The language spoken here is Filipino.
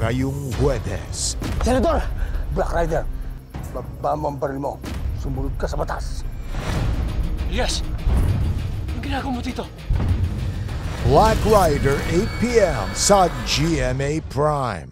ngayong Huwebes. Senador! Black Rider! Baba mo ang baril mo. Sumunod ka sa batas. Yes! Anong ginagawa mo dito? Black Rider 8pm sa GMA Prime.